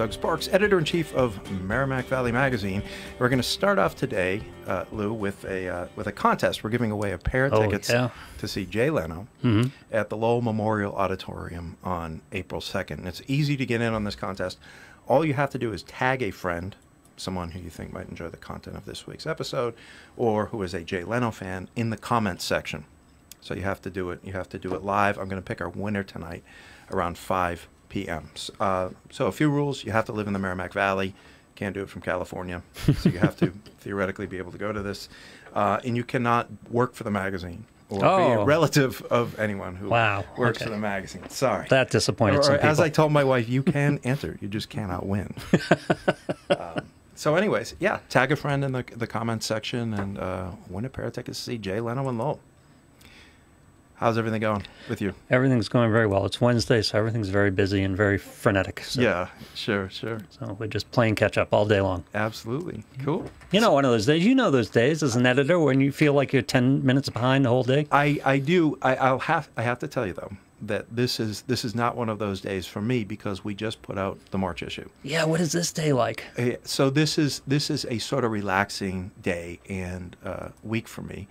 Doug Sparks, editor in chief of Merrimack Valley Magazine. We're going to start off today, uh, Lou, with a uh, with a contest. We're giving away a pair of Oh, tickets yeah. to see Jay Leno at the Lowell Memorial Auditorium on April 2nd. And it's easy to get in on this contest. All you have to do is tag a friend, someone who you think might enjoy the content of this week's episode, or who is a Jay Leno fan, in the comments section. So you have to do it. You have to do it live. I'm going to pick our winner tonight around 5 p.m. Uh, so a few rules: you have to live in the Merrimack Valley. Can't do it from California, so you have to theoretically be able to go to this, uh, and you cannot work for the magazine or be a Oh. relative of anyone who Wow, works okay. for the magazine. Sorry. That disappointed Or, some people. as. I told my wife, you can enter, you just cannot win. um, so, anyways, yeah, tag a friend in the the comments section and uh, win a pair of tickets to see Jay Leno and Lowell. How's everything going with you? Everything's going very well. It's Wednesday, so everything's very busy and very frenetic. So, Yeah, sure, sure, so we're just playing catch up all day long. absolutely, cool. You know, one of those days. You know those days as an editor when you feel like you're ten minutes behind the whole day. I, I do. I, I'll have. I have to tell you though that this is this is not one of those days for me because we just put out the March issue. Yeah. What is this day like? Uh, so this is this is a sort of relaxing day and uh, week for me.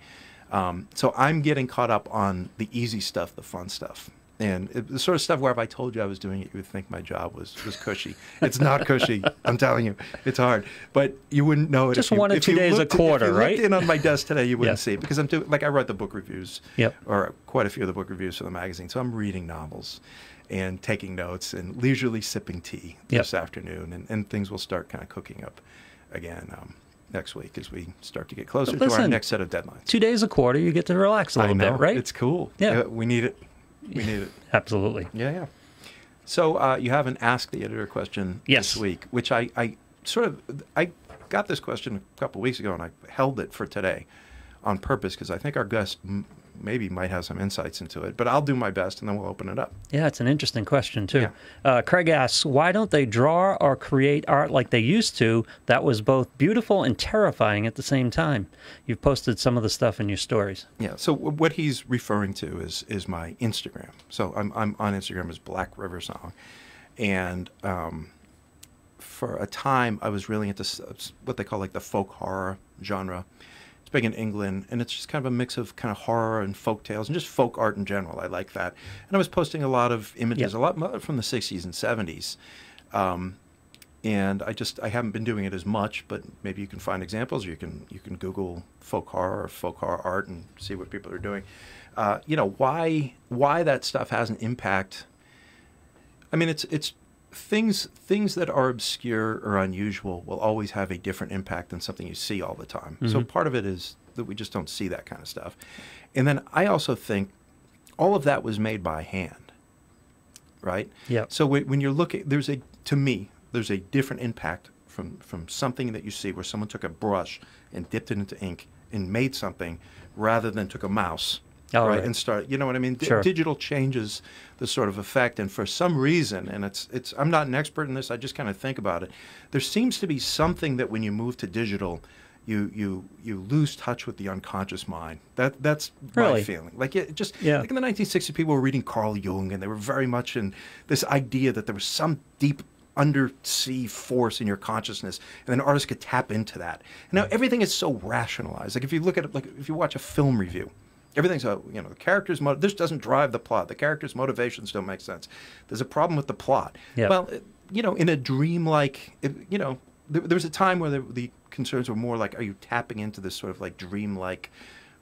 Um, so I'm getting caught up on the easy stuff, the fun stuff, and it, the sort of stuff where if I told you I was doing it, you would think my job was was cushy. It's not cushy. I'm telling you, it's hard. But you wouldn't know it. Just if you, one or if two you days a quarter, if you right? Looked in on my desk today, you wouldn't Yeah. see it because I'm doing like I write the book reviews, Yep. or quite a few of the book reviews for the magazine. So I'm reading novels and taking notes and leisurely sipping tea Yep. this afternoon, and, and things will start kind of cooking up again um, next week as we start to get closer to our listen, next set of deadlines. Two days a quarter, you get to relax a little bit, right? It's cool. Yeah. we need it. We need it. Absolutely. Yeah, yeah. So uh, you haven't asked the editor question Yes. this week, which I, I sort of I got this question a couple weeks ago and I held it for today on purpose because I think our guest m- maybe might have some insights into it. But I'll do my best and then we'll open it up. Yeah, it's an interesting question too. Yeah. Uh, Craig asks, why don't they draw or create art like they used to that was both beautiful and terrifying at the same time? You've posted some of the stuff in your stories. Yeah. So w- what he's referring to is is my Instagram. So I'm I'm on Instagram as Black River Song, and um, for a time I was really into what they call like the folk horror genre. It's big in England, and it's just kind of a mix of kind of horror and folk tales and just folk art in general. I like that, and I was posting a lot of images, Yeah. a lot from the '60s and '70s. Um, and I just I haven't been doing it as much, but maybe you can find examples, or you can you can Google folk horror or folk horror art and see what people are doing. Uh, you know why why that stuff has an impact. I mean, it's it's things things that are obscure or unusual will always have a different impact than something you see all the time. So mm-hmm. part of it is that we just don't see that kind of stuff, and then I also think all of that was made by hand, right? Yep. So when when you're looking, there's a to me there's a different impact from from something that you see where someone took a brush and dipped it into ink and made something rather than took a mouse. Oh, right, right. and start. You know what I mean? D- Sure. digital changes the sort of effect, and for some reason, and it's it's. I'm not an expert in this. I just kind of think about it. There seems to be something that when you move to digital, you you you lose touch with the unconscious mind. That that's my Really? feeling. Like it just Yeah. like in the 1960s, people were reading Carl Jung, and they were very much in this idea that there was some deep undersea force in your consciousness, and then artists could tap into that. And now mm. everything is so rationalized. Like if you look at it, like if you watch a film review, everything's a you know the characters. Mo- this doesn't drive the plot. The characters' motivations don't make sense. There's a problem with the plot. Yep. Well, you know, in a dreamlike, it- you know, there, there was a time where the, the concerns were more like, are you tapping into this sort of like dreamlike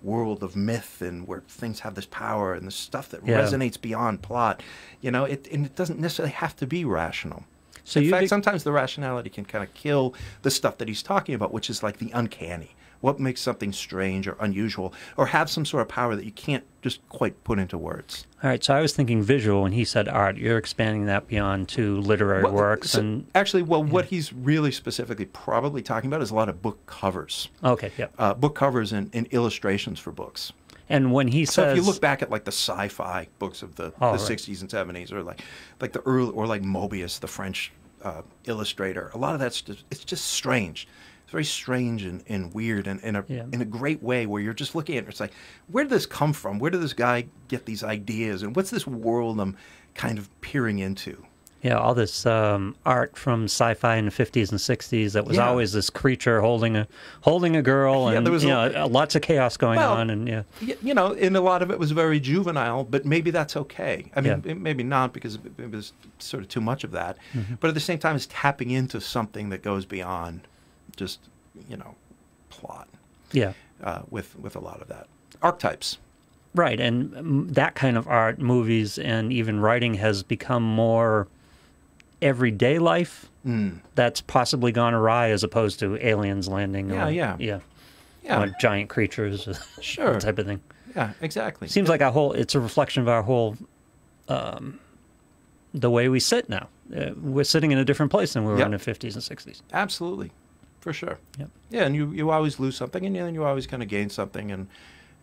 world of myth and where things have this power and the stuff that Yeah. resonates beyond plot? You know, it and it doesn't necessarily have to be rational. So in fact, sometimes the rationality can kind of kill the stuff that he's talking about, which is like the uncanny. What makes something strange or unusual, or have some sort of power that you can't just quite put into words? All right, so I was thinking visual when he said art. You're expanding that beyond to literary Well, works so and actually, well, what he's really specifically probably talking about is a lot of book covers, okay, yep. uh, book covers and, and illustrations for books. And when he says, So if you look back at like the sci-fi books of the, Oh, the right. 60s and 70s, or like like the early, or like Moebius, the French uh, illustrator, a lot of that's just, it's just strange. It's very strange and, and weird, and in a Yeah. in a great way where you're just looking at it. It's like, where did this come from? Where did this guy get these ideas? And what's this world I'm kind of peering into? Yeah, all this um, art from sci-fi in the fifties and sixties that was Yeah. always this creature holding a holding a girl, Yeah, and there was you a- know, lots of chaos going Well, on, and yeah, you know, and a lot of it was very juvenile, but maybe that's okay. I mean, Yeah. maybe not because it was sort of too much of that. Mm-hmm. But at the same time, it's tapping into something that goes beyond just, you know, plot yeah, uh, with with a lot of that archetypes. right. And um, that kind of art, movies, and even writing has become more everyday life. Mm. That's possibly gone awry as opposed to aliens landing. Yeah, or, yeah. yeah, Yeah, or giant creatures, Sure. that type of thing. yeah, exactly. Seems like our whole it's a reflection of our whole um, the way we sit now. Uh, we're sitting in a different place than we were Yep. in the 50s and 60s. Absolutely, for sure. Yep. Yeah, and you, you always lose something, and then you always kind of gain something, and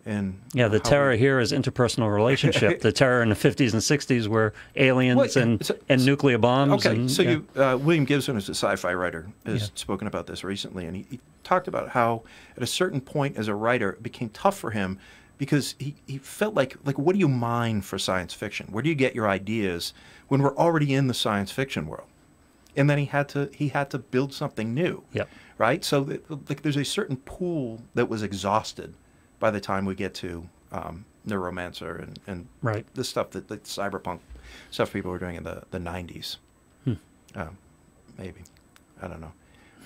and Yeah, the terror we- here is interpersonal relationship. the terror in the 50s and 60s were aliens Well, and, so- and nuclear bombs. Okay, and, so yeah. you uh, William Gibson is a sci-fi writer has Yeah. spoken about this recently, and he, he talked about how at a certain point as a writer it became tough for him because he, he felt like like what do you mine for science fiction? Where do you get your ideas when we're already in the science fiction world? And then he had to he had to build something new. Yep. Right. So that, like there's a certain pool that was exhausted by the time we get to um, Neuromancer and, and Right. the stuff that the cyberpunk stuff people were doing in the, the 90s. Hmm. Um, maybe. I don't know.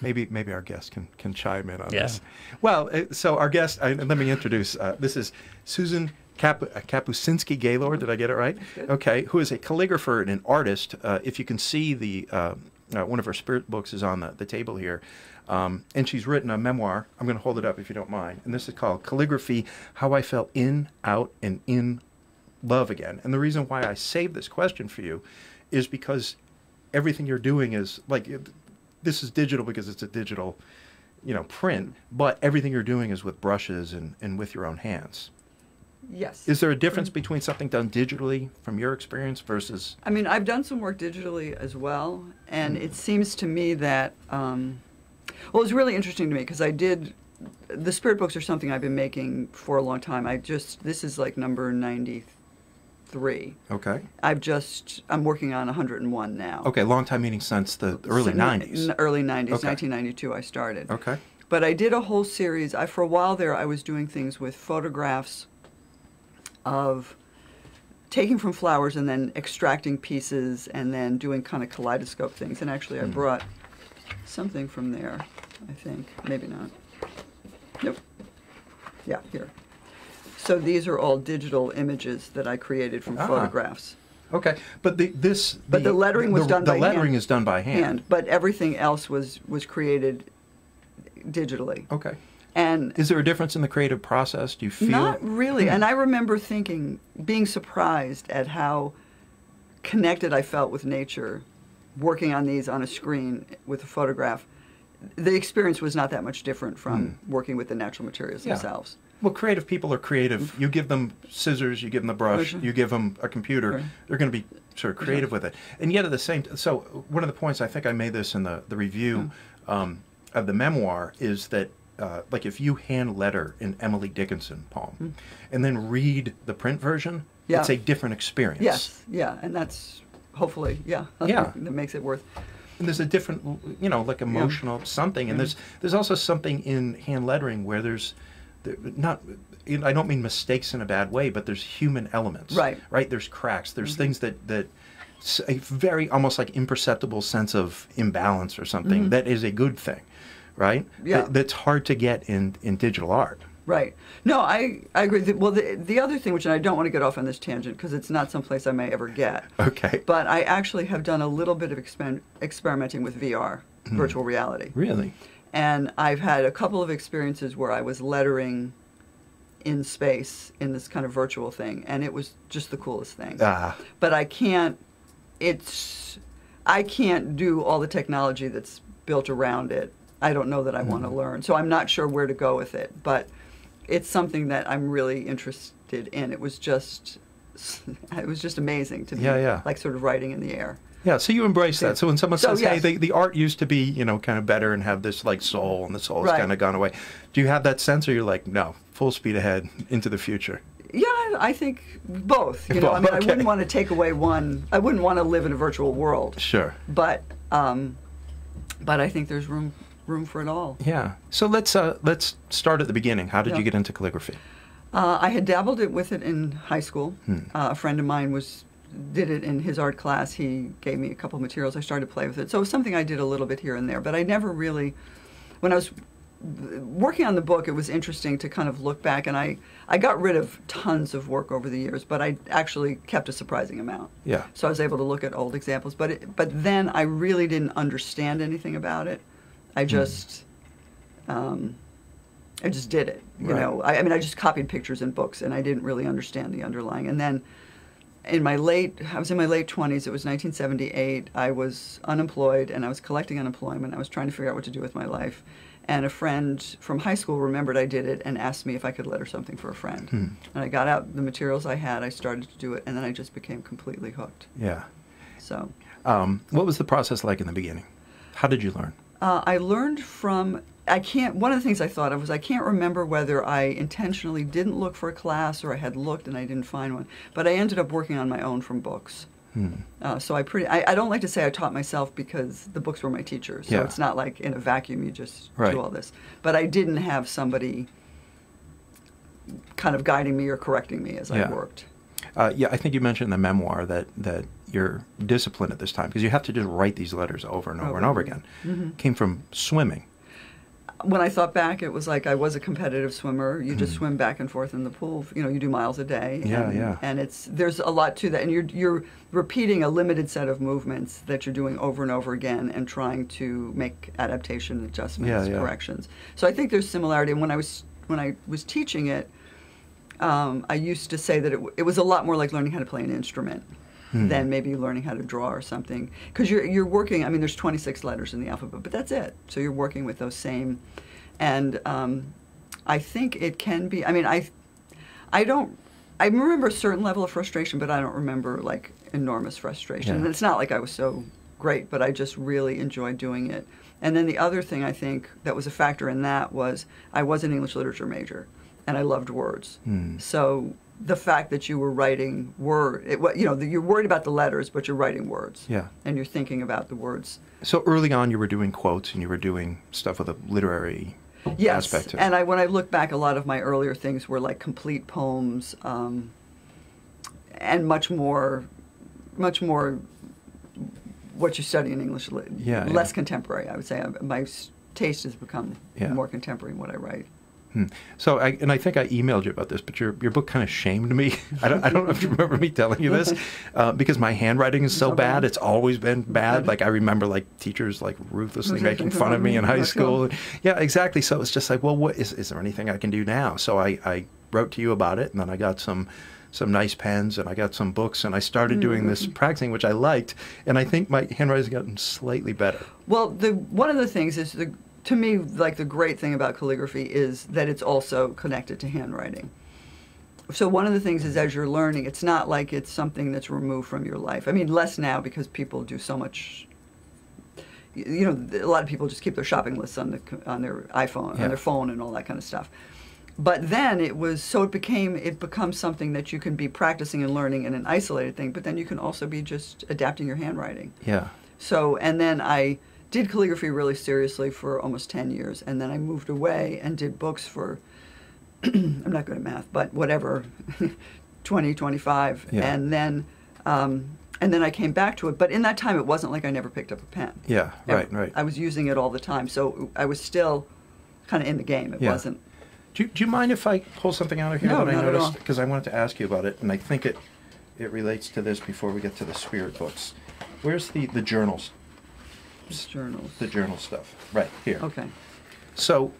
Maybe maybe our guest can, can chime in on Yeah. this. Well, uh, so our guest, uh, let me introduce. Uh, this is Susan Kap- uh, Kapuscinski Gaylord. Did I get it right? Okay. Who is a calligrapher and an artist. Uh, if you can see the uh, uh, one of her spirit books is on the, the table here. Um, and she's written a memoir. I'm going to hold it up if you don't mind. And this is called Calligraphy How I Fell In, Out, and In Love Again. And the reason why I saved this question for you is because everything you're doing is like this is digital because it's a digital you know print but everything you're doing is with brushes and, and with your own hands Yes. is there a difference between something done digitally from your experience versus I mean, I've done some work digitally as well, and it seems to me that, um, well, it's really interesting to me because I did, the spirit books are something I've been making for a long time. I just, this is like number 93. okay I've just, I'm working on 101 now. okay long time meaning since the early So, 90s n- Early 90s, Okay. 1992 I started. okay But I did a whole series. I for a while there, I was doing things with photographs of taking from flowers and then extracting pieces and then doing kind of kaleidoscope things. And actually, I Hmm. brought something from there. I think maybe not. Nope. Yeah, here. So these are all digital images that I created from Ah. photographs. okay but the this But the lettering was the, done the by lettering hand. is done by hand, And but everything else was was created digitally. okay And is there a difference in the creative process do you feel Not really. And I remember thinking, being surprised at how connected I felt with nature, working on these on a screen with a photograph. The experience was not that much different from working with the natural materials Yeah. themselves. Well, creative people are creative. You give them scissors, you give them the brush, you give them a computer. Right. They're going to be sort of creative with it. And yet, at the same, so one of the points I think I made this in the the review um, of the memoir is that uh, like if you hand letter an Emily Dickinson poem, and then read the print version, Yeah. it's a different experience. Yes, yeah, and that's hopefully, yeah, Yeah. that makes it worth. and there's a different you know like emotional something and there's there's also something in hand lettering where there's not i don't mean mistakes in a bad way but there's human elements. Right. right? There's cracks. There's mm-hmm. things that that a very almost like imperceptible sense of imbalance or something mm-hmm. that is a good thing right? Yeah. That- that's hard to get in in digital art Right. No, I, I agree. Well, the, the other thing, which I don't want to get off on this tangent because it's not someplace I may ever get, okay but I actually have done a little bit of exper- experimenting with VR, virtual reality. really And I've had a couple of experiences where I was lettering in space in this kind of virtual thing, and it was just the coolest thing. ah But I can't, it's, I can't do all the technology that's built around it. I don't know that I want to learn. So I'm not sure where to go with it. But it's something that I'm really interested in. It was just, it was just amazing to be Yeah, yeah. like sort of writing in the air. Yeah, so you embrace that. So when someone So, says, "Hey, the, the art used to be, you know, kind of better and have this like soul, and the soul's Right. kind of gone away," do you have that sense, or you're like, "No, full speed ahead into the future"? Yeah, I I think both. You know, I mean, I wouldn't want to take away one. I wouldn't want to live in a virtual world. Sure. But, um, but I think there's room room for it all. Yeah. So let's uh, let's start at the beginning. How did Yeah. you get into calligraphy? Uh, I had dabbled it with it in high school. Hmm. Uh, a friend of mine was did it in his art class. He gave me a couple of materials. I started to play with it. So it was something I did a little bit here and there. But I never really, when I was working on the book, it was interesting to kind of look back. And I I got rid of tons of work over the years, but I actually kept a surprising amount. Yeah. So I was able to look at old examples. But it, but then I really didn't understand anything about it. I just. Um, I just did it. You Right. know, I, I mean, I just copied pictures in books, and I didn't really understand the underlying. And then, in my late, I was in my late twenties. It was 1978. I was unemployed, and I was collecting unemployment. I was trying to figure out what to do with my life. And a friend from high school remembered I did it and asked me if I could letter something for a friend. Hmm. And I got out the materials I had. I started to do it, and then I just became completely hooked. Yeah. So. Um, what was the process like in the beginning? How did you learn? Uh, I learned from I can't. One of the things I thought of was I can't remember whether I intentionally didn't look for a class or I had looked and I didn't find one. But I ended up working on my own from books. Hmm. Uh, so I pretty. I, I don't like to say I taught myself because the books were my teachers. So Yeah. it's not like in a vacuum you just Right. do all this. But I didn't have somebody kind of guiding me or correcting me as Yeah. I worked. Uh, yeah, I think you mentioned in the memoir that that your discipline at this time, because you have to just write these letters over and over, Over and over over. again, Mhm. came from swimming. when I thought back, it was like I was a competitive swimmer. You just swim back and forth in the pool. You know, you do miles a day. Yeah, and, yeah. And it's there's a lot to that, and you're you're repeating a limited set of movements that you're doing over and over again, and trying to make adaptation adjustments, Yeah, yeah. corrections. So I think there's similarity. And when I was when I was teaching it, um, I used to say that it, it was a lot more like learning how to play an instrument. Hmm. Than maybe learning how to draw or something, because you're you're working. I mean, there's 26 letters in the alphabet, but that's it. So you're working with those same, and um, I think it can be. I mean, I I don't. I remember a certain level of frustration, but I don't remember like enormous frustration. Yeah. And it's not like I was so great, but I just really enjoyed doing it. And then the other thing I think that was a factor in that was I was an English literature major, and I loved words. Hmm. So the fact that you were writing word, it, you know, you're worried about the letters, but you're writing words. Yeah. And you're thinking about the words. So early on, you were doing quotes and you were doing stuff with a literary Yes, aspect to it. and I when I look back, a lot of my earlier things were like complete poems, um, and much more, much more what you study in English, Yeah, less yeah. contemporary. I would say my taste has become Yeah. more contemporary in what I write. Hmm. So, I, and I think I emailed you about this, but your your book kind of shamed me. I don't, I don't know if you remember me telling you this, uh, because my handwriting is so bad. It's always been bad. Like I remember, like teachers like ruthlessly making fun of me in high school. Yeah, exactly. So it's just like, well, what is is there anything I can do now? So I I wrote to you about it, and then I got some some nice pens and I got some books and I started doing this practicing, which I liked, and I think my handwriting's gotten slightly better. Well, the one of the things is the to me like the great thing about calligraphy is that it's also connected to handwriting. So one of the things is as you're learning, it's not like it's something that's removed from your life. I mean, less now because people do so much. You know, a lot of people just keep their shopping lists on the on their iPhone, Yeah. on their phone, and all that kind of stuff. But then it was so it became it becomes something that you can be practicing and learning in an isolated thing, but then you can also be just adapting your handwriting. Yeah. So, and then I did calligraphy really seriously for almost 10 years. And then I moved away and did books for, I'm not good at math, but whatever, 20, 25. Yeah. And then, um, and then I came back to it. But in that time, it wasn't like I never picked up a pen. Yeah. Right. I, Right. I was using it all the time. So I was still kind of in the game. It Yeah. wasn't. Do you, do you mind if I pull something out of here No, that I not at all. noticed? Because I wanted to ask you about it, and I think it it relates to this before we get to the spirit books. Where's the the journals? Just journals. The journal stuff. Right here. Okay. So,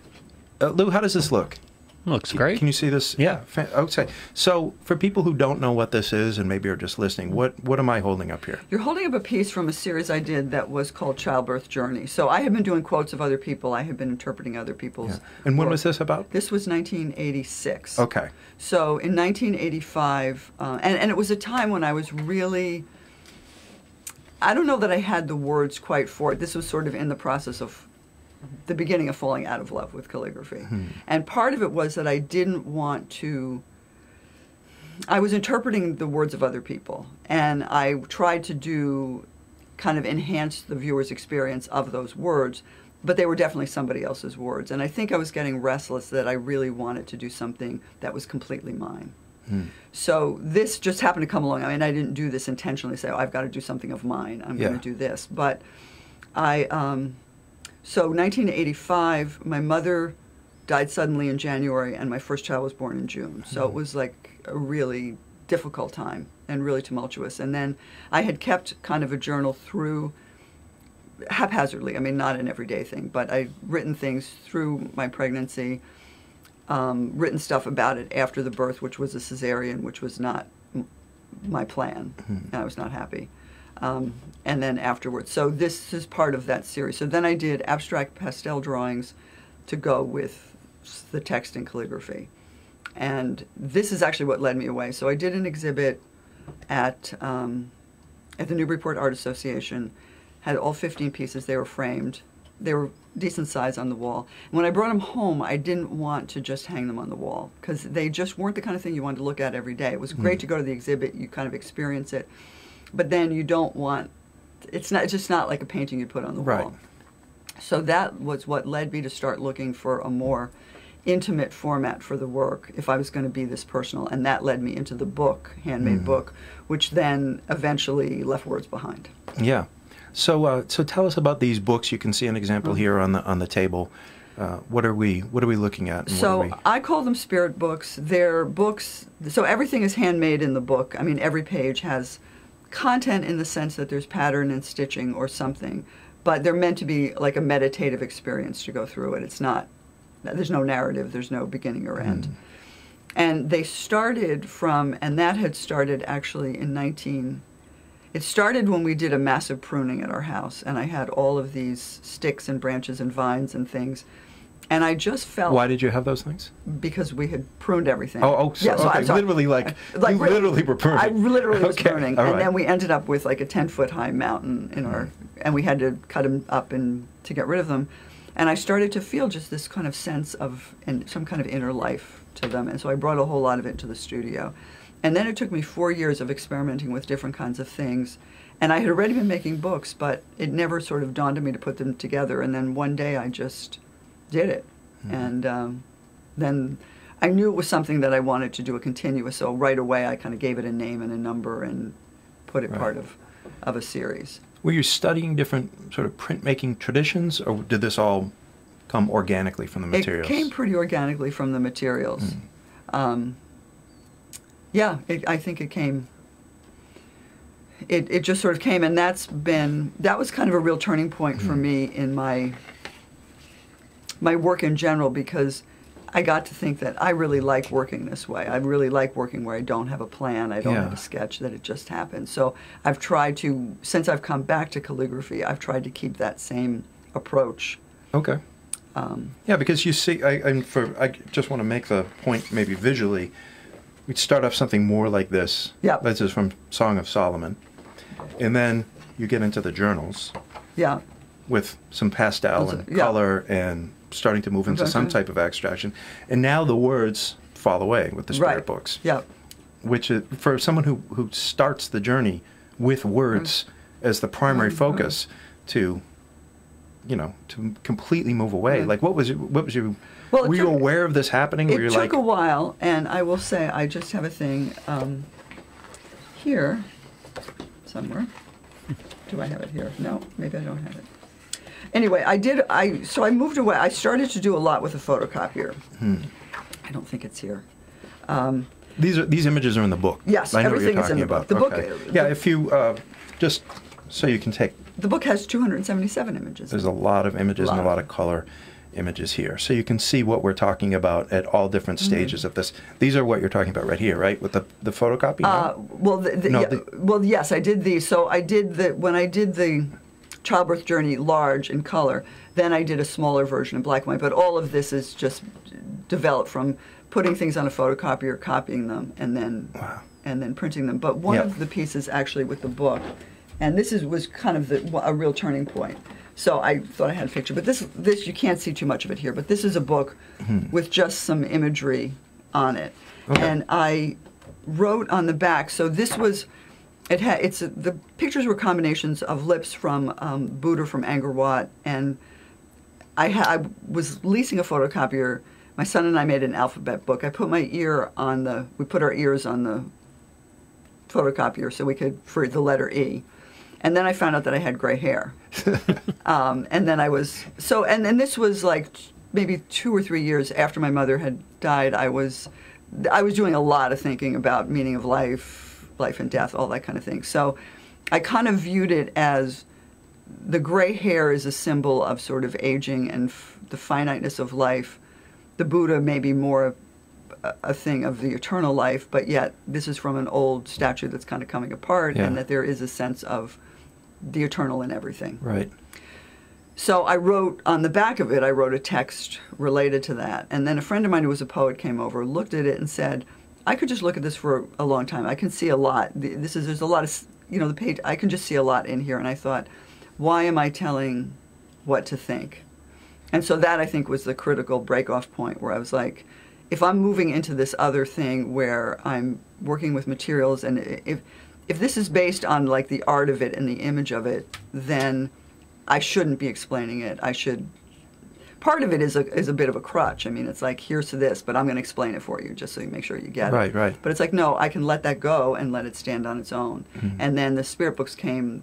uh, Lou, how does this look? Looks great. Can you see this? Yeah. Okay. So, for people who don't know what this is and maybe are just listening, what what am I holding up here? You're holding up a piece from a series I did that was called Childbirth Journey. So I had been doing quotes of other people. I had been interpreting other people's. Yeah. And when work. was this about? This was 1986. Okay. So in 1985, uh, and, and it was a time when I was really, I don't know that I had the words quite for it. This was sort of in the process of the beginning of falling out of love with calligraphy. Hmm. And part of it was that I didn't want to, I was interpreting the words of other people, and I tried to do kind of enhance the viewer's experience of those words, but they were definitely somebody else's words. And I think I was getting restless that I really wanted to do something that was completely mine. So this just happened to come along. I mean, I didn't do this intentionally. Say, oh, I've got to do something of mine. I'm Yeah. going to do this. But I, um, so 1985, my mother died suddenly in January, and my first child was born in June. So it was like a really difficult time and really tumultuous. And then I had kept kind of a journal through haphazardly. I mean, not an everyday thing, but I'd written things through my pregnancy, um, written stuff about it after the birth, which was a cesarean, which was not m- my plan. And I was not happy. Um, and then afterwards. So this is part of that series. So then I did abstract pastel drawings to go with the text and calligraphy. And this is actually what led me away. So I did an exhibit at um, at the Newburyport Art Association. Had all 15 pieces. They were framed. They were decent size on the wall. When I brought them home, I didn't want to just hang them on the wall because they just weren't the kind of thing you wanted to look at every day. It was great mm-hmm. to go to the exhibit. You kind of experience it, but then you don't want. It's not. It's just not like a painting you put on the Right. wall. So that was what led me to start looking for a more intimate format for the work if I was going to be this personal. And that led me into the book, handmade mm-hmm. book, which then eventually left words behind. Yeah. So, uh, so tell us about these books. You can see an example Mm-hmm. here on the on the table. Uh, what are we What are we looking at? So we- I call them spirit books. They're books. So everything is handmade in the book. I mean, every page has content in the sense that there's pattern and stitching or something, but they're meant to be like a meditative experience to go through it. It's not. There's no narrative. There's no beginning or end. And they started from, and that had started actually in 19. It started when we did a massive pruning at our house, and I had all of these sticks and branches and vines and things. And I just felt Why did you have those things? because we had pruned everything. Oh, oh, so- Yeah, okay, I'm literally like- Like, you literally were pruning. I literally was Okay, pruning, all and right. then we ended up with like a ten foot high mountain in our, mm. and we had to cut them up and to get rid of them, and I started to feel just this kind of sense of and some kind of inner life to them, and so I brought a whole lot of it to the studio, and then it took me four years of experimenting with different kinds of things. And I had already been making books, but it never sort of dawned on me to put them together. And then one day I just did it. And um, then I knew it was something that I wanted to do a continuous. So right away I kind of gave it a name and a number and put it Right. part of, of a series. Were you studying different sort of printmaking traditions, or did this all come organically from the materials? It came pretty organically from the materials. Um, yeah, it, I think it came. It, it just sort of came, and that's been that was kind of a real turning point for me in my my work in general because I got to think that I really like working this way. I really like working where I don't have a plan, I don't have a sketch, that it just happens. So I've tried to, since I've come back to calligraphy, I've tried to keep that same approach. Okay. Um, Yeah, because you see, I, and for I just want to make the point, maybe visually, we'd start off something more like this. Yeah. This is from Song of Solomon, and then you get into the journals yeah. with some pastel and yeah. color and starting to move into some type of abstraction, and now the words fall away with the spirit right. books. Yeah. which is, for someone who, who starts the journey with words as the primary Mhm. focus to you know to completely move away Right. like what was it what was you Well, were you aware of this happening were It took like a while, and I will say I just have a thing um, here somewhere. Do I have it here? No, maybe I don't have it. Anyway, I did. I so I moved away. I started to do a lot with a photocopier. Hmm. I don't think it's here. Um, these are these images are in the book Yes, I know what everything you're is in talking the about book. The book- Okay. yeah if you uh, just so you can take the book has 277 images. there's a lot of images and a Lot. lot of color images here so you can see what we're talking about at all different Mm-hmm. stages of this these are what you're talking about right here right with the the photocopy Uh, no? well, the, the, No, yeah, well, yes, I did these. So I did the when I did the childbirth journey large in color. Then I did a smaller version in black and white. But all of this is just developed from putting things on a photocopier, copying them, and then Wow. and then printing them. But one Yeah. of the pieces actually with the book, and this is was kind of the, a real turning point. So I thought I had a picture, but this this you can't see too much of it here. But this is a book with just some imagery on it, Hmm. Okay. and I wrote on the back. So this was, it had it's the pictures were combinations of lips from um, Buddha from Angkor Wat, and I, ha- I was leasing a photocopier. My son and I made an alphabet book. I put my ear on the. We put our ears on the photocopier so we could for the letter E, and then I found out that I had gray hair. um, and then I was so, and and this was like maybe two or three years after my mother had died. I was, I was doing a lot of thinking about meaning of life, life and death, all that kind of thing. So, I kind of viewed it as the gray hair is a symbol of sort of aging and f- the finiteness of life. The Buddha may be more a, a thing of the eternal life, but yet this is from an old statue that's kind of coming apart, Yeah. and that there is a sense of the eternal in everything. Right. So I wrote on the back of it, I wrote a text related to that. And then a friend of mine who was a poet came over, looked at it, and said, I could just look at this for a long time. I can see a lot. This is, there's a lot of, you know, the page, I can just see a lot in here. And I thought, why am I telling what to think? And so that I think was the critical break-off point where I was like, if I'm moving into this other thing where I'm working with materials and if if this is based on like the art of it and the image of it, then I shouldn't be explaining it. I should part of it is a is a bit of a crutch. I mean, it's like here's to this, but I'm going to explain it for you just so you make sure you get Right, it. right. right. But it's like no, I can let that go and let it stand on its own. Mm-hmm. And then the spirit books came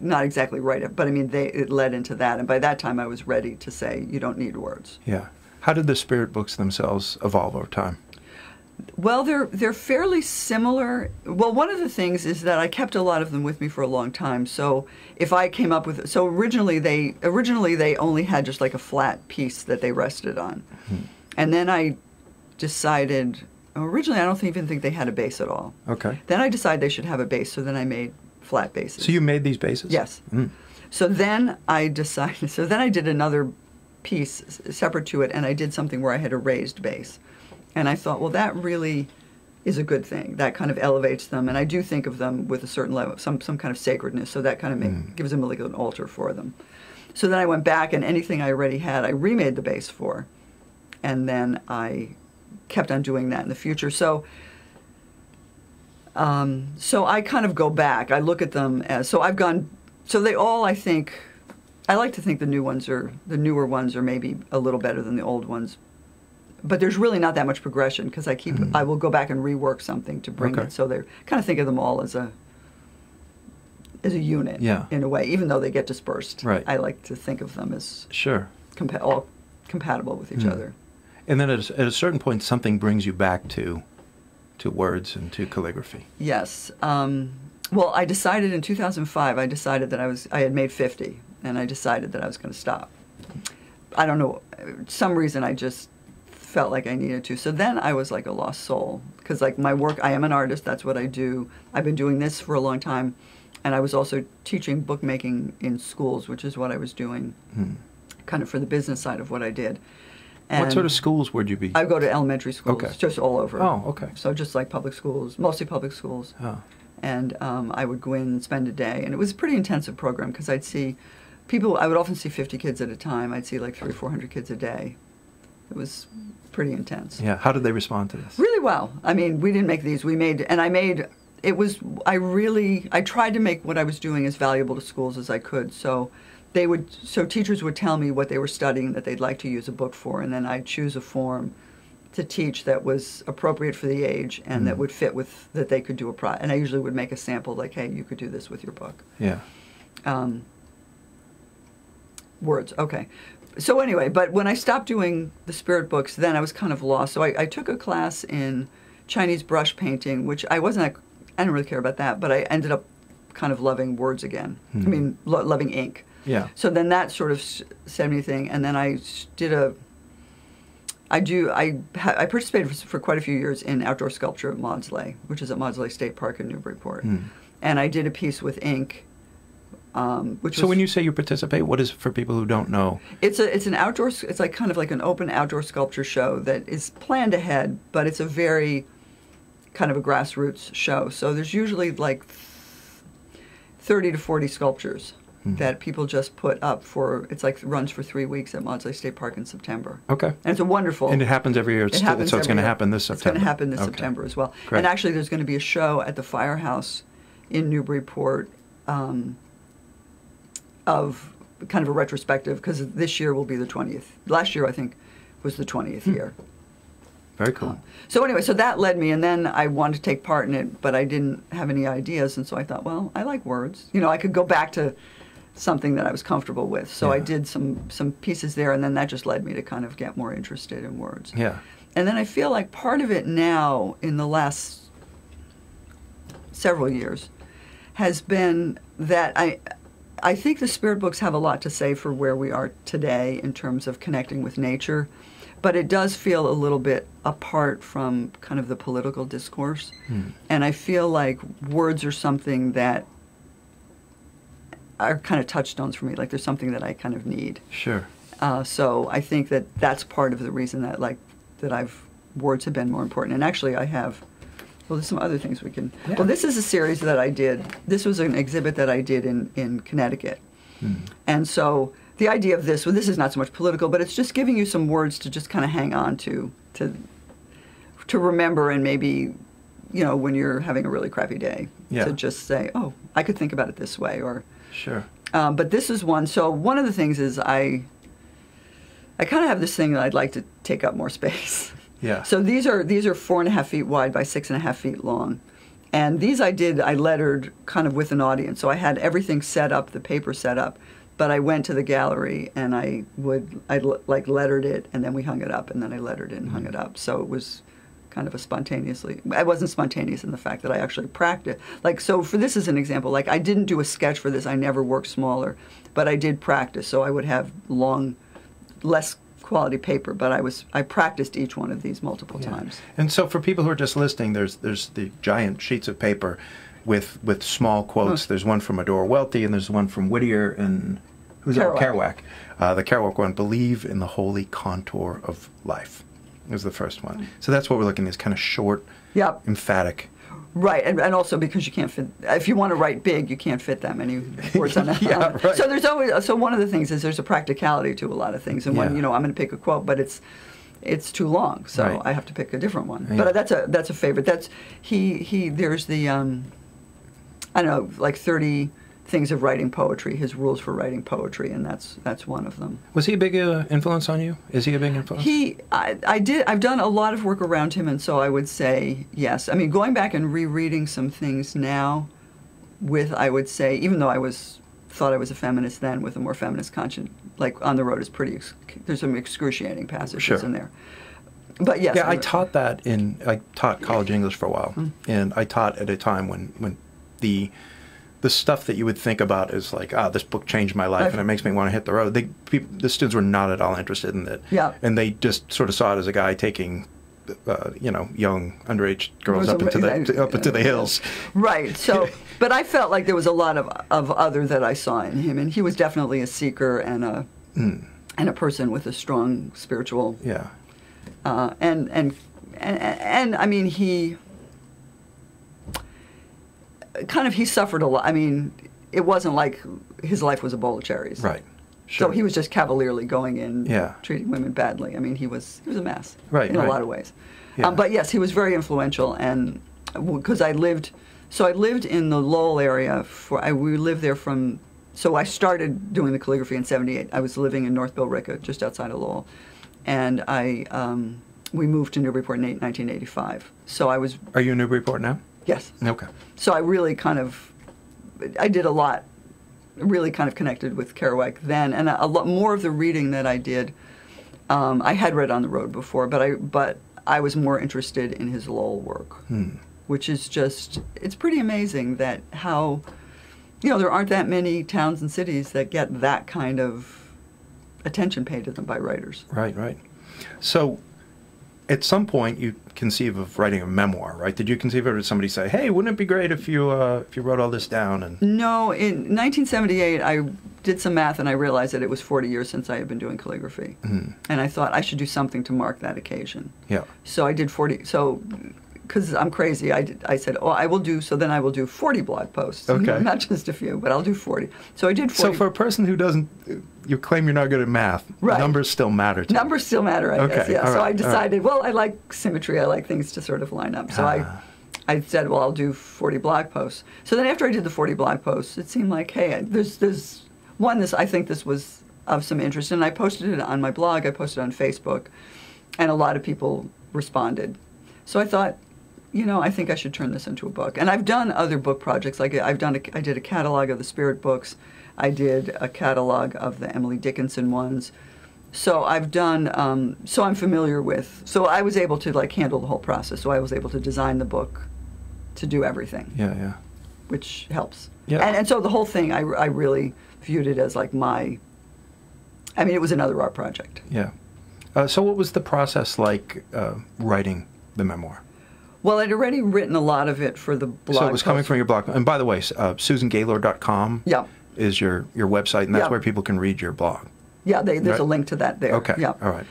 not exactly right, but I mean they it led into that and by that time I was ready to say you don't need words. Yeah. How did the spirit books themselves evolve over time? Well, they're they're fairly similar. Well, one of the things is that I kept a lot of them with me for a long time. So if I came up with so originally they originally they only had just like a flat piece that they rested on, and then I decided originally I don't even think they had a base at all. Okay. Then I decided they should have a base, so then I made flat bases. So you made these bases? Yes. Mm. So then I decided. So then I did another piece separate to it, and I did something where I had a raised base, and I thought, well, that really is a good thing. That kind of elevates them, and I do think of them with a certain level, some some kind of sacredness. So that kind of make, gives them like an altar for them. So then I went back, and anything I already had, I remade the base for, and then I kept on doing that in the future. So. Um, so I kind of go back. I look at them as so I've gone. So they all, I think, I like to think the new ones are the newer ones are maybe a little better than the old ones. But there's really not that much progression because I keep I will go back and rework something to bring Okay. it. So they're kind of think of them all as a as a unit Yeah. in a way, even though they get dispersed. Right. I like to think of them as Sure. compa- all compatible with each Hmm. other. And then at a, at a certain point, something brings you back to to words and to calligraphy. Yes. Um, well, I decided in 2005. I decided that I was. I had made 50, and I decided that I was going to stop. I don't know. Some reason I just felt like I needed to. So then I was like a lost soul because like my work. I am an artist. That's what I do. I've been doing this for a long time, and I was also teaching bookmaking in schools, which is what I was doing, kind of for the business side of what I did. what sort of schools would you be? I go to elementary schools, Okay. just all over. Oh, okay. So just like public schools, mostly public schools. Oh. And um, I would go in and spend a day, and it was a pretty intensive program because I'd see people. I would often see 50 kids at a time. I'd see like three or 400 kids a day. It was pretty intense. Yeah. How did they respond to this? Really well. I mean, we didn't make these. We made, and I made. It was. I really. I tried to make what I was doing as valuable to schools as I could. So, they would. So teachers would tell me what they were studying that they'd like to use a book for, and then I'd choose a form to teach that was appropriate for the age and that would fit with that they could do a pro. And I usually would make a sample like, hey, you could do this with your book Yeah. um, words. Okay. So anyway, but when I stopped doing the spirit books, then I was kind of lost. So I, I took a class in Chinese brush painting, which I wasn't. I didn't really care about that, but I ended up kind of loving words again. I Hmm. mean, lo- loving ink. Yeah. So then that sort of s- said me thing, and then I did a. I do. I I participated for, for quite a few years in outdoor sculpture at Maudslay, which is at Maudslay State Park in Newburyport, Hmm. and I did a piece with ink. Um, which So was, when you say you participate, what is for people who don't know? it's a it's an outdoor it's like kind of like an open outdoor sculpture show that is planned ahead, but it's a very kind of a grassroots show. So there's usually like 30 to 40 sculptures that people just put up for. It's like runs for three weeks at Maudslay State Park in September. Okay. And it's a wonderful. And it happens every year. It's It happens so it's going to happen this September. It's going to happen this Okay. September as well. Great. And actually, there's going to be a show at the Firehouse in Newburyport um, of kind of a retrospective because this year will be the 20th. Last year, I think, was the 20th Hmm. year. Very cool. So anyway, so that led me, and then I wanted to take part in it, but I didn't have any ideas, and so I thought, well, I like words. You know, I could go back to something that I was comfortable with. So I did some some pieces there, and then that just led me to kind of get more interested in words. Yeah. And then I feel like part of it now, in the last several years, has been that I. I think the spirit books have a lot to say for where we are today in terms of connecting with nature, but it does feel a little bit apart from kind of the political discourse. And I feel like words are something that are kind of touchstones for me. Like there's something that I kind of need. Sure. Uh, so I think that that's part of the reason that like that I've words have been more important. And actually, I have. Well, there's some other things we can. Yeah. Well, this is a series that I did. This was an exhibit that I did in in Connecticut, Hmm. and so the idea of this. Well, this is not so much political, but it's just giving you some words to just kind of hang on to to to remember and maybe. You know, when you're having a really crappy day, Yeah. to just say, "Oh, I could think about it this way," or Sure. um, but this is one. So one of the things is I, I kind of have this thing that I'd like to take up more space. Yeah. So these are these are four and a half feet wide by six and a half feet long, and these I did I lettered kind of with an audience. So I had everything set up, the paper set up, but I went to the gallery and I would I like lettered it and then we hung it up and then I lettered it and hung mm-hmm. it up. So it was kind of a spontaneously I wasn't spontaneous in the fact that I actually practiced. Like so for this is an example, like I didn't do a sketch for this. I never worked smaller, but I did practice. So I would have long less quality paper, but I was I practiced each one of these multiple Yeah. times. And so for people who are just listening, there's there's the giant sheets of paper with with small quotes. Hmm. There's one from Eudora Welty, and there's one from Whittier and who's that? Kerouac. Kerouac. Uh, the Kerouac one, "Believe in the holy contour of life," is the first Hmm. one. So that's what we're looking at, is kind of short, Yep. emphatic. Right, and, and also because you can't fit. If you want to write big, you can't fit that many words on a. Yeah, right. So there's always. So one of the things is there's a practicality to a lot of things, and when you know I'm going to pick a quote, but it's it's too long, so Right. I have to pick a different one. Yeah. But that's a that's a favorite. That's he he. There's the um, I don't know, like 30 things of writing poetry. His rules for writing poetry, and that's that's one of them. Was he a big uh, influence on you? Is he a big influence? He, I, I did. I've done a lot of work around him, and so I would say yes. I mean, going back and rereading some things now, with I would say, even though I was thought I was a feminist then, with a more feminist conscience, like on the road is pretty. There's some excruciating passages Sure. in there. But yes, Yeah, I would- taught that in I taught college English for a while, Mm. and I taught at a time when when the the stuff that you would think about is like, ah, this book changed my life Right. and it makes me want to hit the road. They, peop the students were not at all interested in it, Yeah. and they just sort of saw it as a guy taking, uh, you know, young underage girls up into the up into the hills. Right. So, but I felt like there was a lot of of other that I saw in him, and he was definitely a seeker and a Mm, and a person with a strong spiritual yeah, uh, and, and and and I mean he kind of he suffered a lot. I mean, it wasn't like his life was a bowl of cherries. right. So he was just cavalierly going in, Yeah. treating women badly. I mean, he was he was a mess, Right, in right. a lot of ways. Yeah. Um, but yes, he was very influential, and because I lived, so I lived in the Lowell area for I, we lived there from. So I started doing the calligraphy in '78. I was living in North Billerica, just outside of Lowell, and I um, we moved to Newburyport in 1985. So I was Are you in Newburyport now? Yes. Okay. So I really kind of, I did a lot, really kind of connected with Kerouac then, and a, lot more of the reading that I did, um, I had read on the road before, but I but I was more interested in his Lowell work, Hmm. which is just it's pretty amazing that how, you know, there aren't that many towns and cities that get that kind of attention paid to them by writers. Right, right. So, at some point, you conceive of writing a memoir, right? Did you conceive of it? Did somebody say, "Hey, wouldn't it be great if you uh, if you wrote all this down?" And No, in 1978, I did some math and I realized that it was 40 years since I had been doing calligraphy. Mhm. And I thought I should do something to mark that occasion. yeah, So I did 40. So because I'm crazy, I, did, I said, oh, I will do, so then I will do 40 blog posts. You Okay. not just a few, but I'll do 40. So I did 40. So for a person who doesn't, you claim you're not good at math. Right. Numbers still matter. To you. Numbers still matter, I guess. Yeah. all so right, I all right. decided, well, I like symmetry. I like things to sort of line up. So Ah. I, I said, well, I'll do 40 blog posts. So then after I did the 40 blog posts, it seemed like, hey, there's, there's one. This I think this was of some interest, and I posted it on my blog. I posted it on Facebook, and a lot of people responded. So I thought, you know, I think I should turn this into a book. And I've done other book projects. Like I've done, a, I did a catalog of the Spirit books. I did a catalog of the Emily Dickinson ones. So I've done. Um, so I'm familiar with. So I was able to like handle the whole process. So I was able to design the book, to do everything, Yeah, yeah. which helps. Yeah. And, and so the whole thing, I, I really viewed it as like my. I mean, it was another art project. Yeah. Uh, so, what was the process like uh, writing the memoir? Well, I'd already written a lot of it for the blog. so, it was coming from your blog. And by the way, uh, SusanGaylord.com Yeah. is your, your website, and that's Yeah. where people can read your blog. Yeah, they, there's a link to that there. Okay. Yeah. All right.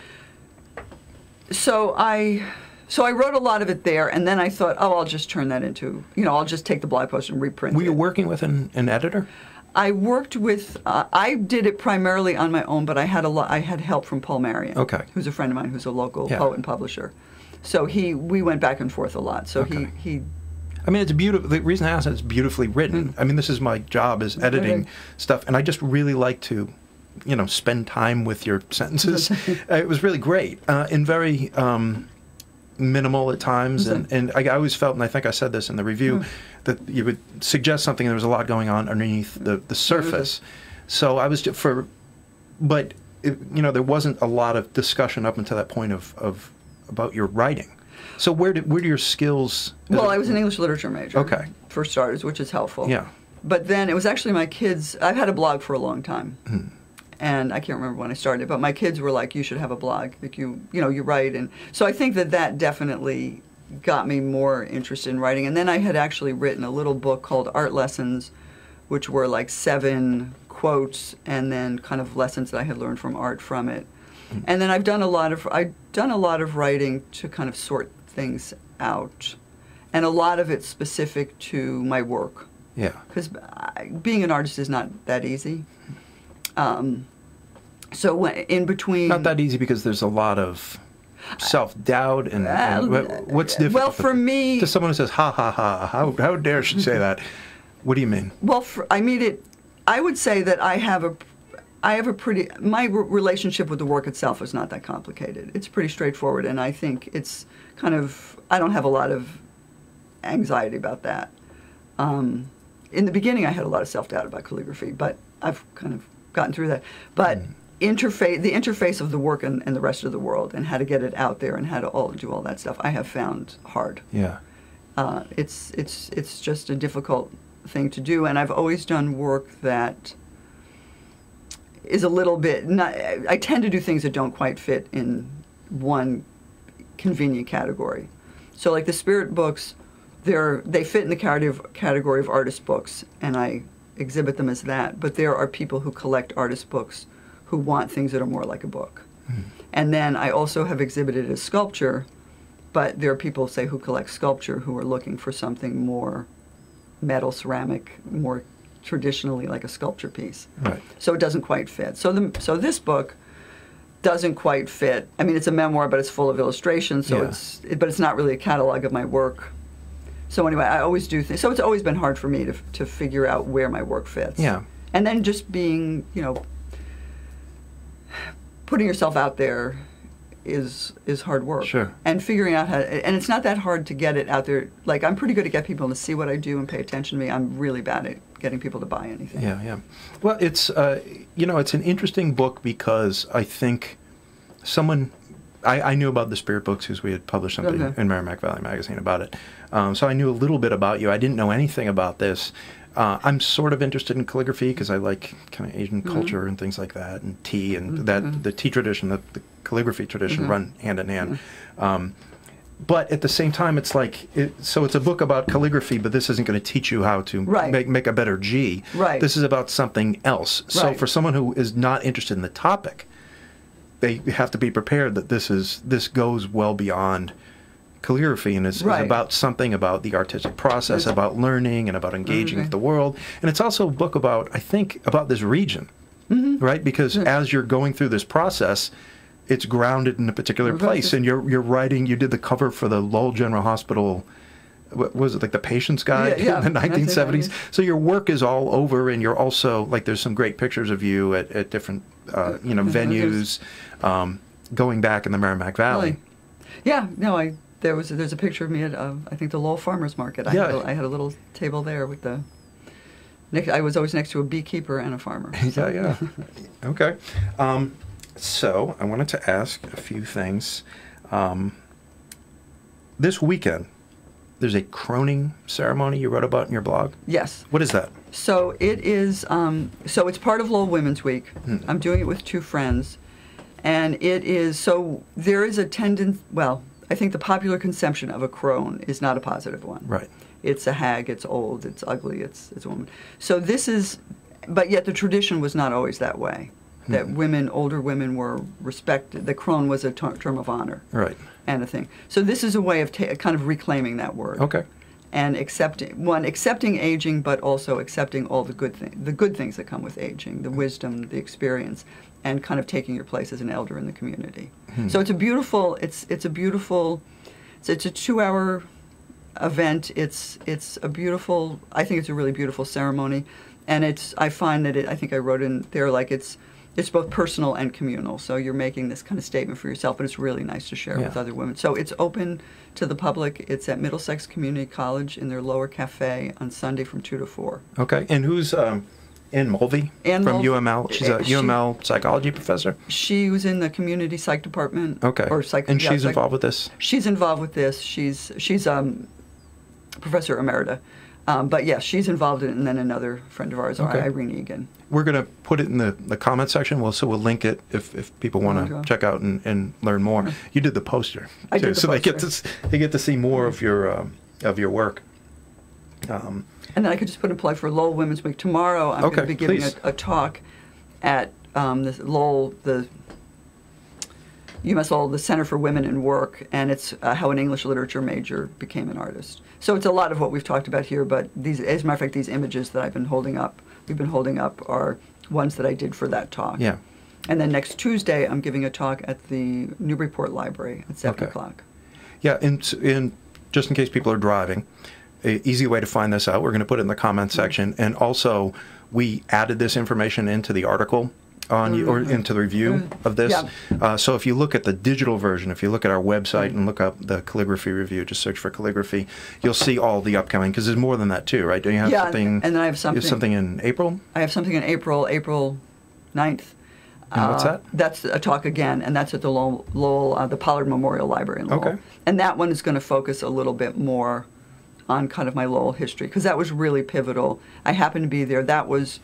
So I, so I wrote a lot of it there, and then I thought, oh, I'll just turn that into, you know, I'll just take the blog post and reprint Were it. you working with an, an editor? I worked with, uh, I did it primarily on my own, but I had a lot, I had help from Paul Marion. Okay. Who's a friend of mine, who's a local Yeah. poet and publisher. So he, we went back and forth a lot. So Okay. he, he, I mean, it's beautiful. The reason I asked is it's beautifully written. I mean, this is my job is editing stuff, and I just really like to, you know, spend time with your sentences. Uh, it was really great uh, and very um, minimal at times, and, and I, I always felt, and I think I said this in the review, that you would suggest something. There was a lot going on underneath the the surface. So I was just for, but it, you know, there wasn't a lot of discussion up until that point of of about your writing. So where did where do your skills? Uh, well, I was an English literature major. Okay. For starters, which is helpful. Yeah. But then it was actually my kids. I've had a blog for a long time, hmm. and I can't remember when I started. But my kids were like, "You should have a blog. Like you, you know, you write." And so I think that that definitely got me more interested in writing. And then I had actually written a little book called Art Lessons, which were like seven quotes and then kind of lessons that I had learned from art from it. And then I've done a lot of I've done a lot of writing to kind of sort things out, and a lot of it specific to my work Yeah. because being an artist is not that easy. Um, so in between, Not that easy because there's a lot of self doubt and, and Well, what's different? well, for me- to someone who says ha ha ha, how how dare she say that? What do you mean? Well, for, I mean it. I would say that I have a, I have a pretty. My relationship with the work itself is not that complicated. It's pretty straightforward, and I think it's kind of. I don't have a lot of anxiety about that. Um, in the beginning, I had a lot of self doubt about calligraphy, but I've kind of gotten through that. But interface, the interface of the work and, and the rest of the world, and how to get it out there, and how to all do all that stuff, I have found hard Yeah. uh, it's it's it's just a difficult thing to do, and I've always done work that is a little bit. Not, I tend to do things that don't quite fit in one convenient category. So, like the spirit books, they're they fit in the category of, category of artist books, and I exhibit them as that. But there are people who collect artist books who want things that are more like a book. Hmm. And then I also have exhibited as sculpture, but there are people, say, who collect sculpture who are looking for something more metal, ceramic, more traditionally like a sculpture piece. Right. So it doesn't quite fit. So the so this book doesn't quite fit. I mean, it's a memoir, but it's full of illustrations. So Yeah. it's it, but it's not really a catalog of my work. So anyway, I always do things. So it's always been hard for me to to figure out where my work fits. Yeah. And then just being, you know, putting yourself out there is is hard work. Sure. And figuring out how and it's not that hard to get it out there. Like I'm pretty good at get people to see what I do and pay attention to me. I'm really bad at getting people to buy anything. Yeah, yeah. Well, it's uh, you know it's an interesting book because I think someone I, I knew about the Spirit books because we had published something Okay. in Merrimack Valley Magazine about it. Um, so I knew a little bit about you. I didn't know anything about this. Uh, I'm sort of interested in calligraphy because I like kind of Asian Mm-hmm. culture and things like that, and tea and that the tea tradition, the, the calligraphy tradition Mm-hmm. run hand in hand. Um, but at the same time, it's like it, so. It's a book about calligraphy, but this isn't going to teach you how to Right. make make a better G. Right. This is about something else. So Right. for someone who is not interested in the topic, they have to be prepared that this is this goes well beyond calligraphy and it's, it's Right. about something about the artistic process, There's- about learning and about engaging Okay. with the world. And it's also a book about, I think, about this region, Mm-hmm. right? Because as you're going through this process, it's grounded in a particular place, and you're you're writing. You did the cover for the Lowell General Hospital. What was it like the Patient's Guide Yeah, yeah, in the 1970s? 1970s. So your work is all over, and you're also like there's some great pictures of you at, at different uh, you know venues, um, going back in the Merrimack Valley. Really? Yeah, no, I there was there's a picture of me at uh, I think the Lowell Farmers Market. I, Yeah. had a, I had a little table there with the. Next, I was always next to a beekeeper and a farmer. yeah, yeah. okay. Um, so I wanted to ask a few things. Um, this weekend, there's a croning ceremony you wrote about in your blog. Yes. What is that? So it is. Um, so it's part of Lowell Women's Week. Hmm. I'm doing it with two friends, and it is. So there is a tendency. Well, I think the popular conception of a crone is not a positive one. Right. It's a hag. It's old. It's ugly. It's it's a woman. So this is, but yet the tradition was not always that way. That Hmm. women, older women, were respected. The crone was a term of honor Right. and a thing. So this is a way of ta- kind of reclaiming that word Okay. and accepting one accepting aging but also accepting all the good things the good things that come with aging the wisdom the experience and kind of taking your place as an elder in the community Hmm. so it's a beautiful it's it's a beautiful it's, it's a two hour event it's it's a beautiful i think it's a really beautiful ceremony and it's i find that it i think i wrote in there like it's it's both personal and communal so you're making this kind of statement for yourself but it's really nice to share with other women so it's open to the public it's at middlesex community college in their lower cafe on sunday from 2 to 4 Okay. And who's um, Ann Mulvey Ann from Mulvey. UML? She's a Uh, she- UML psychology professor. she was in the community psych department Okay. or psych and yeah, she's psych- involved with this. she's involved with this she's she's um professor emerita um, but yes she's involved in it and then another friend of ours Okay. irene egan We're going to put it in the, the comment section. We'll, so we'll link it if, if people want to check out and, and learn more. You did the poster. I too, did the so they get to they get to see more of your um, of your work. Um, And then I could just put in play for Lowell Women's Week. Tomorrow, I'm Okay, going to be giving a, a talk at um, the Lowell, the UMass the Center for Women in Work, and it's uh, how an English literature major became an artist. So it's a lot of what we've talked about here, but these, as a matter of fact, these images that I've been holding up, we've been holding up, are ones that I did for that talk. yeah. And then next Tuesday, I'm giving a talk at the Newburyport Library at 7 Okay. o'clock. Yeah, and, and just in case people are driving, a easy way to find this out, we're going to put it in the comments Mm-hmm. section. And also, we added this information into the article on you, or into the review Mm. of this. Yeah. Uh, so if you look at the digital version, if you look at our website and look up the calligraphy review, just search for calligraphy, you'll see all the upcoming, because there's more than that too, right? Don't you have Yeah, something? and then I have you something- something in April? I have something in April, April 9th. And what's Uh, that? That's a talk again, and that's at the Lowell, Lowell uh, the Pollard Memorial Library in Lowell. Okay. And that one is going to focus a little bit more on kind of my Lowell history because that was really pivotal. I happened to be there. That was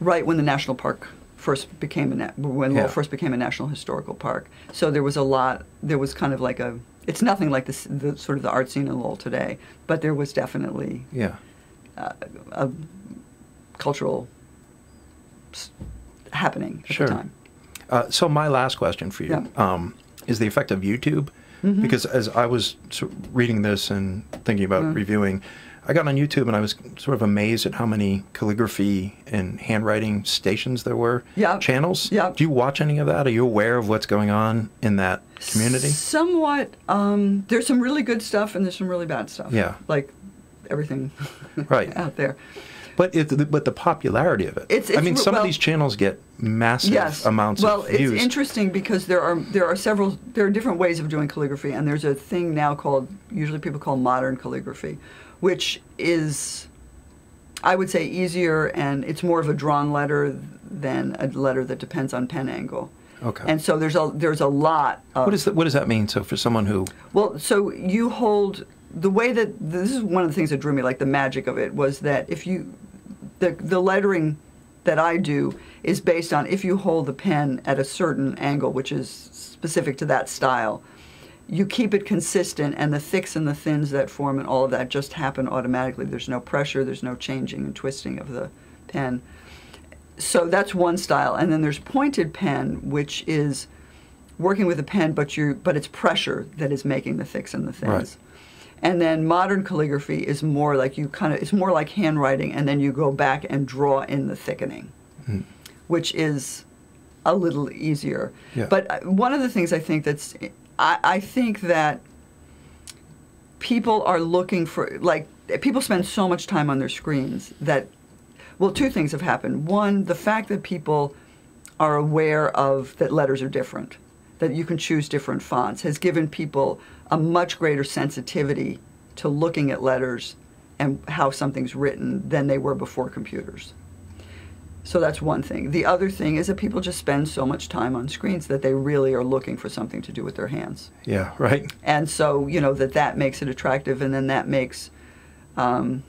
right when the national park first became a when Yeah. Lowell first became a national historical park. So there was a lot. There was kind of like a. It's nothing like this, the sort of the art scene in Lowell today, but there was definitely Yeah. a cultural happening at Sure. the time. Uh, so my last question for you Yeah. um, is the effect of YouTube, Mm-hmm. because as I was reading this and thinking about Mhm. reviewing, I got on YouTube and I was sort of amazed at how many calligraphy and handwriting stations there were. Yeah. Channels. Yeah. Do you watch any of that? Are you aware of what's going on in that community? Somewhat. Um, there's some really good stuff and there's some really bad stuff. Yeah. Like everything Right. out there. But it, but the popularity of it. It's- I mean, some well- of these channels get massive yes. amounts well, of views. Well, it's interesting because there are there are several there are different ways of doing calligraphy, and there's a thing now called usually people call modern calligraphy, which is, I would say, easier and it's more of a drawn letter than a letter that depends on pen angle. Okay. And so there's a there's a lot. Of, what, is that, what does that mean? So for someone who Well, so you hold the way that this is one of the things that drew me, like the magic of it, was that if you the the lettering that I do is based on if you hold the pen at a certain angle, which is specific to that style, you keep it consistent, and the thicks and the thins that form and all of that just happen automatically. There's no pressure, there's no changing and twisting of the pen. So that's one style, and then there's pointed pen, which is working with a pen, but you but it's pressure that is making the thicks and the thins. Right. And then modern calligraphy is more like you kind of it's more like handwriting, and then you go back and draw in the thickening, which is a little easier. Yeah. But uh, one of the things I think that's I, I think that people are looking for like people spend so much time on their screens that well two things have happened one the fact that people are aware of that letters are different that you can choose different fonts has given people a much greater sensitivity to looking at letters and how something's written than they were before computers so that's one thing. The other thing is that people just spend so much time on screens that they really are looking for something to do with their hands. Yeah, right. And so, you know, that that makes it attractive, and then that makes, um,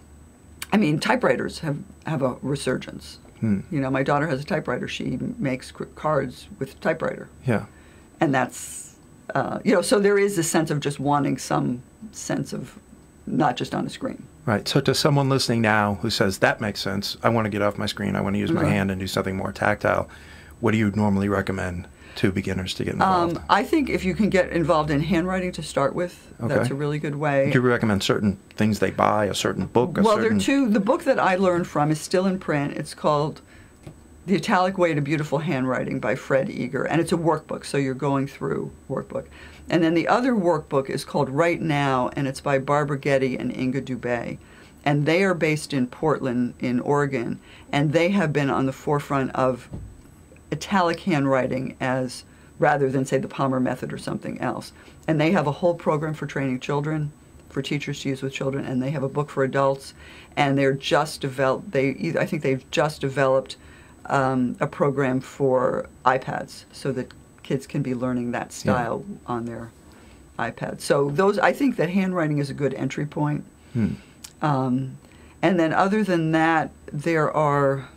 I mean, typewriters have, have a resurgence. Hmm. You know, my daughter has a typewriter. She makes cards with typewriter. Yeah. And that's, uh, you know, so there is a sense of just wanting some sense of not just on a screen. Right. So to someone listening now who says that makes sense, I want to get off my screen, I want to use my Mhm. hand and do something more tactile. What do you normally recommend to beginners to get involved? Um, I think if you can get involved in handwriting to start with, that's a really good way. do you recommend certain things they buy, a certain book, a well, certain there are two. The book that I learned from is still in print. It's called The Italic Way to Beautiful Handwriting by Fred Eager, and it's a workbook, so you're going through workbook. And then the other workbook is called Write Now, and it's by Barbara Getty and Inga Dubay. And they are based in Portland, in Oregon, and they have been on the forefront of italic handwriting as rather than say the Palmer method or something else. And they have a whole program for training children, for teachers to use with children, and they have a book for adults. And they're just developed. They I think they've just developed um, a program for iPads so that kids can be learning that style on their iPad. So those I think that handwriting is a good entry point. Hmm. Um, and then other than that, there are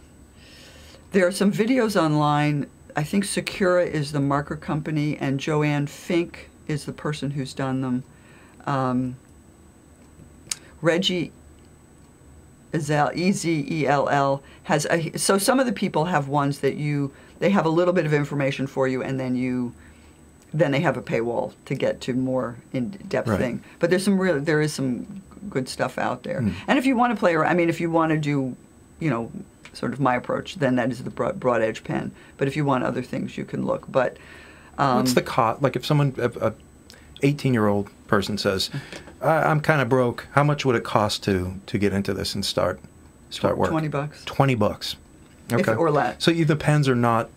there are some videos online. I think Sakura is the marker company, and Joanne Fink is the person who's done them. Um, Reggie Ezell, E Z E L L has a, so some of the people have ones that you they have a little bit of information for you, and then you then they have a paywall to get to more in depth Right. thing. But there's some real there is some good stuff out there. Hmm. And if you want to play around, I mean, if you want to do, you know, sort of my approach, then that is the broad, broad edge pen. But if you want other things, you can look. But um, What's the cost? Like if someone, a 18 year old person says, I, I'm kind of broke, how much would it cost to, to get into this and start, start work? 20 bucks. 20 bucks. If- Okay. or less. So the pens are not,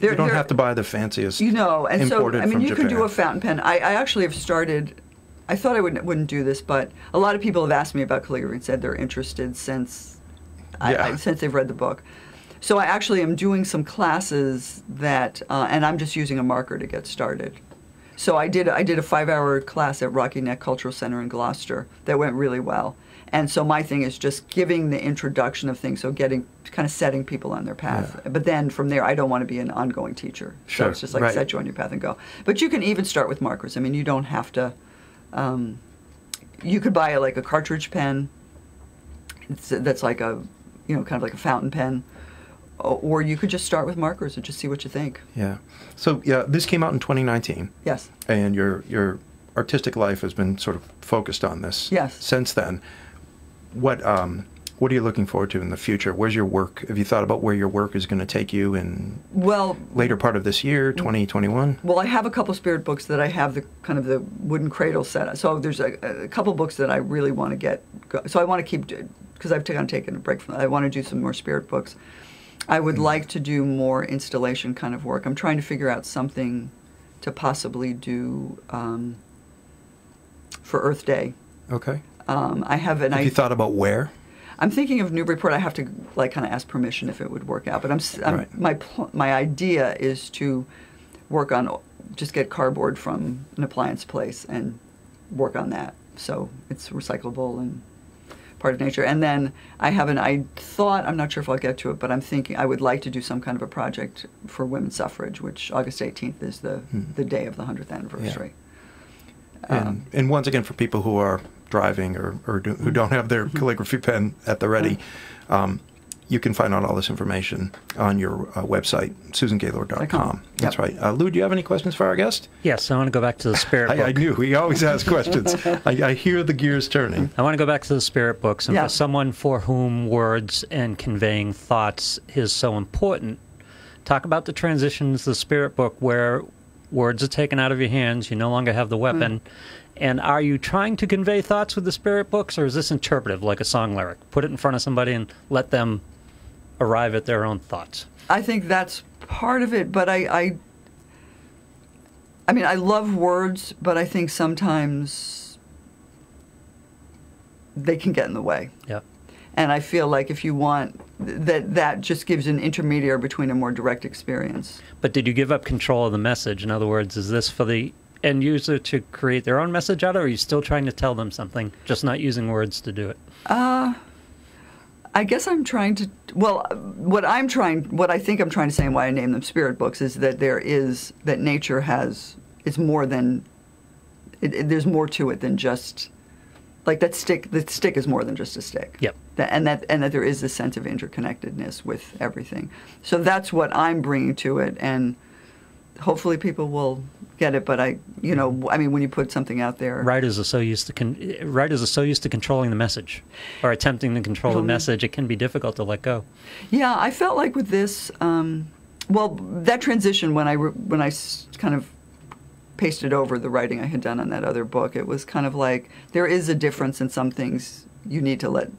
They're- you don't have to buy the fanciest. You know, and so I mean, you can do a fountain pen. I, I actually have started. I thought I wouldn't wouldn't do this, but a lot of people have asked me about calligraphy and said they're interested since I, Yeah. I, since they've read the book. So I actually am doing some classes that, uh, and I'm just using a marker to get started. So I did I did a five hour class at Rocky Neck Cultural Center in Gloucester that went really well. And so my thing is just giving the introduction of things, so getting kind of setting people on their path. Yeah. But then from there, I don't want to be an ongoing teacher. Sure, So it's just like right. set you on your path and go. But you can even start with markers. I mean, you don't have to. Um, you could buy a, like a cartridge pen. That's like a, you know, kind of like a fountain pen, or you could just start with markers and just see what you think. Yeah. So yeah, this came out in 2019, Yes. and your your artistic life has been sort of focused on this. Yes. Since then, what um, what are you looking forward to in the future? Where's your work? Have you thought about where your work is going to take you in Well, later part of this year, 2021? Well, I have a couple spirit books that I have the kind of the wooden cradle set. So there's a, a couple books that I really want to get. So I want to keep because I've taken taken a break from. I want to do some more spirit books. I would like to do more installation kind of work. I'm trying to figure out something to possibly do um, for Earth Day. Okay. Um, I have an Have you thought about where? I'm thinking of Newburyport. I have to like kind of ask permission if it would work out. But I'm, s- I'm Right. my my idea is to work on just get cardboard from an appliance place and work on that. So it's recyclable and part of nature. And then I have an I thought I'm not sure if I'll get to it, but I'm thinking I would like to do some kind of a project for women's suffrage, which August 18th is the Hmm. the day of the 100th anniversary. And, Um, and once again, for people who are driving or, or do, who don't have their calligraphy pen at the ready, um, you can find out all this information on your uh, website, susangaylord.com. That's Yep. right. Uh, Lou, do you have any questions for our guest? Yes, I want to go back to the spirit I, I knew he always asks questions. I, I hear the gears turning. I want to go back to the spirit books, and Yeah. for someone for whom words and conveying thoughts is so important, talk about the transitions to the spirit book where words are taken out of your hands, you no longer have the weapon. And are you trying to convey thoughts with the spirit books, or is this interpretive, like a song lyric? Put it in front of somebody and let them arrive at their own thoughts. I think that's part of it, but I, I, I mean, I love words, but I think sometimes they can get in the way. Yeah. And I feel like if you want that, that just gives an intermediary between a more direct experience. But did you give up control of the message? In other words, is this for the end user to create their own message out or are you still trying to tell them something, just not using words to do it? Uh, I guess I'm trying to. Well, what I'm trying, what I think I'm trying to say, and why I name them spirit books, is that there is that nature has. It's more than. It, it, there's more to it than just, like that stick. The stick is more than just a stick. Yep. That, and that and that there is a sense of interconnectedness with everything. So that's what I'm bringing to it, and hopefully people will get it. But I, you know, I mean, when you put something out there, Writers are so used to con- writers are so used to controlling the message, or attempting to control the Mhm. message. It can be difficult to let go. Yeah, I felt like with this, um, well, that transition when I re- when I s- kind of pasted over the writing I had done on that other book, it was kind of like there is a difference in some things you need to let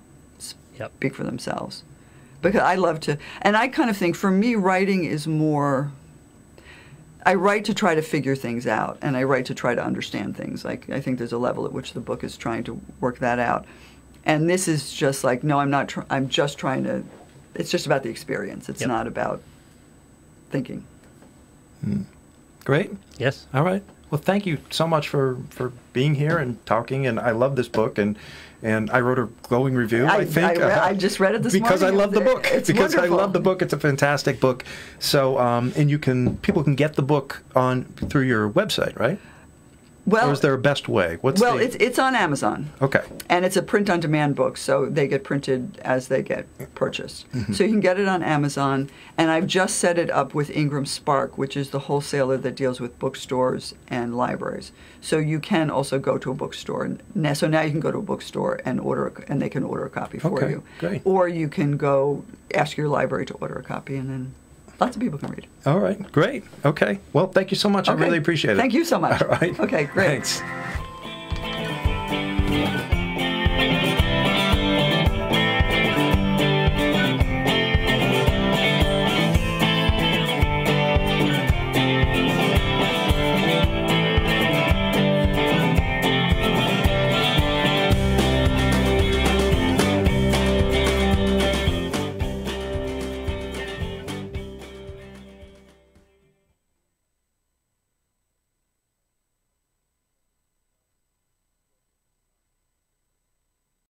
Yep. speak for themselves. Because I love to, and I kind of think for me, writing is more. I write to try to figure things out, and I write to try to understand things. Like I think there's a level at which the book is trying to work that out, and this is just like no, I'm not. Tr- I'm just trying to. It's just about the experience. It's Yep. not about thinking. Hmm. Great. Yes. All right. Well, thank you so much for, for being here and talking. And I love this book, and and I wrote a glowing review. I, I- think I re- I just read it this because I love the book. it's because I love the book. It's a fantastic book. So, um, and you can people can get the book on through your website, right? Well, or is there a best way? What's well, the, it's it's on Amazon. okay. And it's a print on demand book, so they get printed as they get purchased. Mm-hmm. So you can get it on Amazon. And I've just set it up with Ingram Spark, which is the wholesaler that deals with bookstores and libraries. So you can also go to a bookstore. And so now you can go to a bookstore and order, a, and they can order a copy for Okay, you. great. Or you can go ask your library to order a copy, and then lots of people can read. All right. Great. Okay. Well, thank you so much. I really appreciate it. Thank you so much. All right. Okay, great. Thanks.